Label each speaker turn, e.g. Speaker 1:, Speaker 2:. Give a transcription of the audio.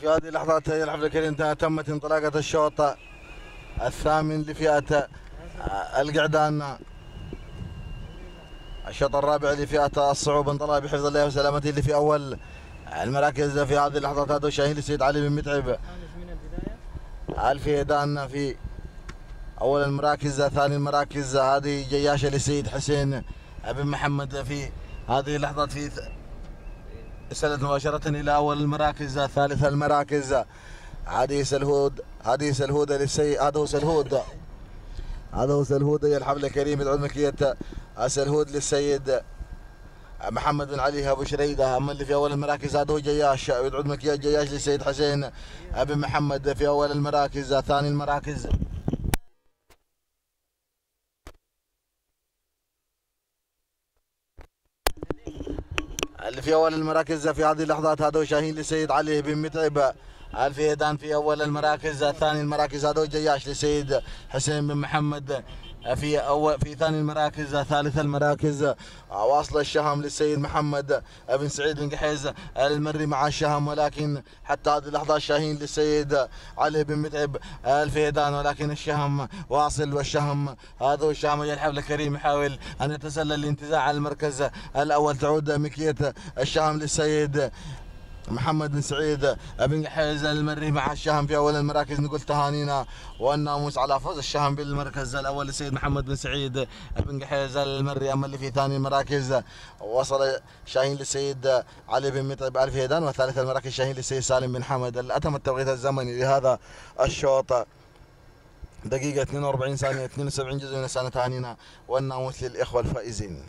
Speaker 1: في هذه اللحظات الحفل الكريم تمت انطلاقة الشوط الثامن لفئة القعدان. الشوط الرابع لفئة الصعوبة انطلق بحفظ الله وسلامته اللي في أول المراكز في هذه اللحظات هذا شاهين السيد علي بن متعب. الفيدان في أول المراكز ثاني المراكز. هذه جياشة للسيد حسين بن محمد في هذه اللحظات في استندت مباشرة إلى أول المراكز ثالث المراكز. هذه سلهود هذه سلهود للسيد هذا هو سلهود هذا هو سلهود يا الحفل الكريم يدعو مكية سلهود للسيد محمد بن علي أبو شريدة. أما اللي في أول المراكز هو جياش. يدعو مكية جياش للسيد حسين بن محمد في أول المراكز ثاني المراكز. في أول المراكز في هذه اللحظات هذا شاهين لسيد علي بن متعب. الفيدان في أول المراكز ثاني المراكز هذا جياش لسيد حسين بن محمد. في أول في ثاني المراكز ثالث المراكز واصل الشهم للسيد محمد بن سعيد بن قحيز المري مع الشهم. ولكن حتى هذه اللحظة الشاهين للسيد علي بن متعب الفيدان ولكن الشهم واصل والشهم هذا الشهم الحفل الكريم. يحاول أن يتسلل لانتزاع المركز الأول. تعود مكية الشهم للسيد محمد بن سعيد بن حيز المري مع الشهم في أول المراكز نقول تهانينا والناموس على فوز الشهم بالمركز الأول السيد محمد بن سعيد بن حيز المري. أما اللي في ثاني المراكز وصل شاهين للسيد علي بن مطعب ألف هيدان وثالث المراكز شاهين للسيد سالم بن حمد. اتم التوقيت الزمني لهذا الشوط. دقيقة 42 ثانية 72 جزء من تهانينا والناموس للإخوة الفائزين.